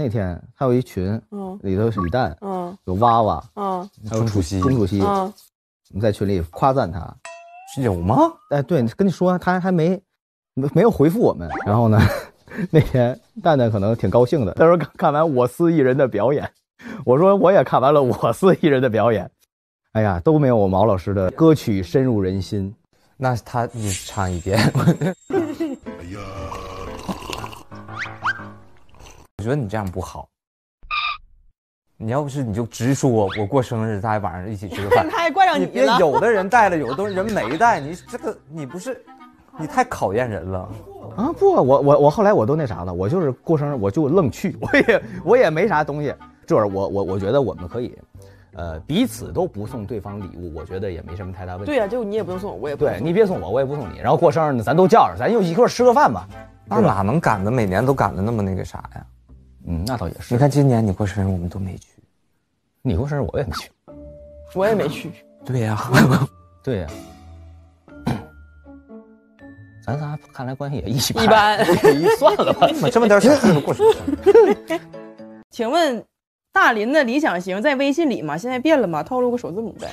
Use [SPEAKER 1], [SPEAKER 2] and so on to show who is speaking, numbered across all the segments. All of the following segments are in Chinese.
[SPEAKER 1] 那天还有一群，
[SPEAKER 2] 嗯
[SPEAKER 1] 里头是李诞，
[SPEAKER 2] 嗯
[SPEAKER 1] 有娃娃，
[SPEAKER 2] 嗯
[SPEAKER 1] 还有
[SPEAKER 3] 钟楚曦
[SPEAKER 1] 钟楚曦，
[SPEAKER 2] 嗯，
[SPEAKER 1] 我们在群里夸赞他。
[SPEAKER 3] 有吗？
[SPEAKER 1] 哎，对，跟你说，他还没没没有回复我们。然后呢，那天蛋蛋可能挺高兴的，他说看看完我司艺人的表演，我说我也看完了我司艺人的表演，哎呀，都没有我毛老师的歌曲深入人心。
[SPEAKER 3] 那他你唱一遍。我觉得你这样不好。你要不是你就直说，我过生日，大家晚上一起吃个饭。
[SPEAKER 2] 他还怪上
[SPEAKER 3] 你别。有的人带了，有的人没带，你这个你不是，你太考验人了。
[SPEAKER 1] 啊不，我我我后来我都那啥了，我就是过生日我就愣去，我也我也没啥东西。就是我我我觉得我们可以，呃，彼此都不送对方礼物，我觉得也没什么太大问题。
[SPEAKER 2] 对呀、就你也不用送我，我也不送
[SPEAKER 1] 对你别送我，我也不送你。然后过生日呢，咱都叫上，咱就一块吃个饭吧。
[SPEAKER 3] 那哪能赶的每年都赶的那么那个啥呀？
[SPEAKER 1] 嗯，那倒也是。
[SPEAKER 3] 你看今年你过生日我们都没去。
[SPEAKER 1] 你过生日我也没去。
[SPEAKER 2] 我也没去。
[SPEAKER 3] 对呀、
[SPEAKER 1] 对呀、咱仨看来关系也一般
[SPEAKER 2] 一般。
[SPEAKER 1] 算了吧。
[SPEAKER 3] 这么点小事都过生日？
[SPEAKER 2] 请问大林的理想型在微信里吗？现在变了吗？透露个首字母呗。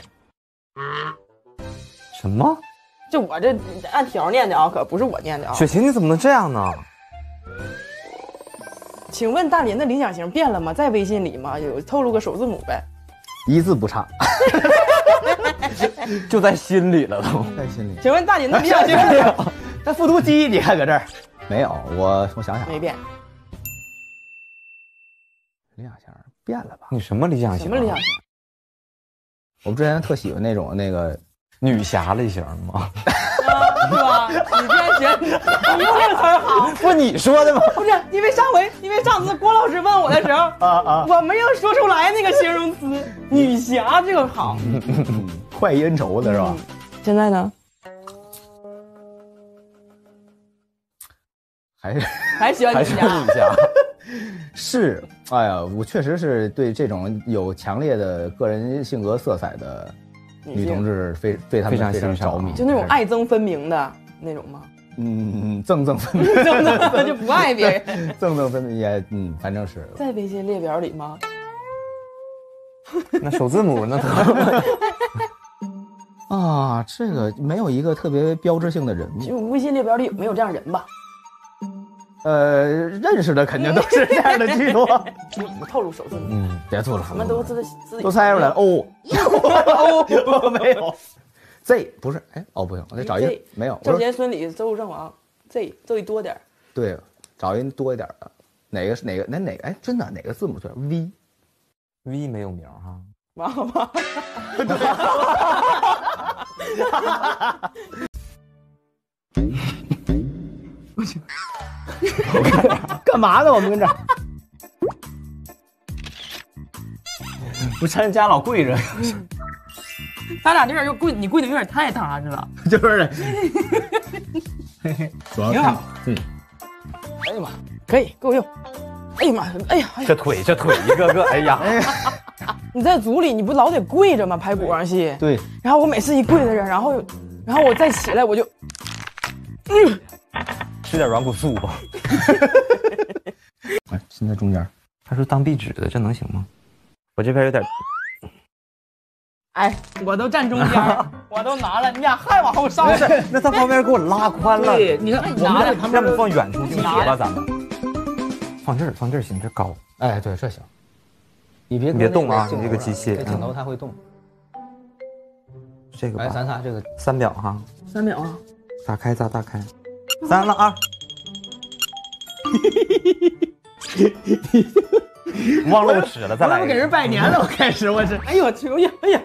[SPEAKER 3] 什么？
[SPEAKER 2] 就我这按条念的啊，可不是我念的啊。
[SPEAKER 3] 雪琴你怎么能这样呢？
[SPEAKER 2] 请问大林的理想型变了吗？在微信里吗？有透露个首字母呗。
[SPEAKER 1] 一字不差，
[SPEAKER 3] 就在心里了都。
[SPEAKER 1] 在心里。
[SPEAKER 2] 请问大林的理想型
[SPEAKER 1] 那复读机你看搁这儿没有？我我想想，
[SPEAKER 2] 没变，
[SPEAKER 1] 理想型变了吧？
[SPEAKER 3] 你什么理想型？
[SPEAKER 2] 什么理想？型？
[SPEAKER 1] 我不之前特喜欢那种那个
[SPEAKER 3] 女侠类型吗？
[SPEAKER 2] 你居然觉得你你用这个词儿好？
[SPEAKER 3] 不是你说的吗？
[SPEAKER 2] 不是，因为上回，因为上次郭老师问我的时候，
[SPEAKER 1] 啊啊，
[SPEAKER 2] 我没有说出来那个形容词，女侠这个好，
[SPEAKER 1] 快意恩仇的是吧？
[SPEAKER 2] 现在呢？
[SPEAKER 1] 还是
[SPEAKER 2] 还喜欢女侠？
[SPEAKER 1] 是，哎呀，我确实是对这种有强烈的个人性格色彩的女同志非对他们
[SPEAKER 3] 非常
[SPEAKER 1] 非常着迷，
[SPEAKER 2] 就那种爱憎分明的那种吗？
[SPEAKER 1] 嗯憎憎分 明，
[SPEAKER 2] 真的就不爱别人，
[SPEAKER 1] 憎憎分明也嗯，反正是
[SPEAKER 2] 在微信列表里吗？
[SPEAKER 3] 那首字母那都
[SPEAKER 1] 啊，这个没有一个特别标志性的人
[SPEAKER 2] 就，微信列表里有没有这样人吧？
[SPEAKER 1] 呃，认识的肯定都是这样的居多，
[SPEAKER 2] 不不透露首字母，
[SPEAKER 3] 嗯，
[SPEAKER 1] 别透露，
[SPEAKER 2] 他们都自己自己
[SPEAKER 1] 都猜出来了，哦，
[SPEAKER 2] 哦，
[SPEAKER 1] 没有，Z 不是，哎，哦不行，我得找一个
[SPEAKER 2] Z
[SPEAKER 1] 没有，我
[SPEAKER 2] 郑
[SPEAKER 1] 说
[SPEAKER 2] 贤孙李周郑王，Z 这多点儿
[SPEAKER 1] 对，找一多一点的，哪个是哪个？那哪个？哎，真的哪个字母最
[SPEAKER 3] V？V 没有名哈。
[SPEAKER 2] 完了吧？
[SPEAKER 1] 干嘛呢？我们跟这儿，不趁家老跪着，
[SPEAKER 2] 咱俩这边就跪，你跪的有点太踏实了。
[SPEAKER 1] 就是，主要
[SPEAKER 2] 挺好
[SPEAKER 1] 嗯，
[SPEAKER 2] 哎呀妈，可以够用。哎呀妈，哎呀，
[SPEAKER 3] 这腿这腿一个个，哎呀，
[SPEAKER 2] 你在组里你不老得跪着吗？拍古装戏。
[SPEAKER 1] 对，
[SPEAKER 2] 然后我每次一跪在这儿，然后，然后我再起来我就，
[SPEAKER 3] 吃点软骨素吧。
[SPEAKER 1] 哎，现在中间，
[SPEAKER 3] 他说当壁纸的，这能行吗？我这边有点，
[SPEAKER 2] 哎，我都站中间，我都拿了，你俩还往后稍着。
[SPEAKER 3] 那他旁边给我拉宽了。
[SPEAKER 1] 对，你看
[SPEAKER 2] 你拿着
[SPEAKER 3] 要不放远处定
[SPEAKER 2] 拿
[SPEAKER 3] 格吧，咱们。放这儿，放这儿行，这高。
[SPEAKER 1] 哎，对，这行，你别
[SPEAKER 3] 你别动啊你这个机器
[SPEAKER 1] 这镜头
[SPEAKER 3] 嗯
[SPEAKER 1] 它会动。哎，
[SPEAKER 3] 这个吧，
[SPEAKER 1] 咱仨这个
[SPEAKER 3] 三秒哈，
[SPEAKER 2] 三秒啊！
[SPEAKER 3] 打开咋打开？三了二。忘露齿了，再来给人。
[SPEAKER 1] 拜年了，我开始我是，
[SPEAKER 2] 哎呦我去，哎呀，哎呀，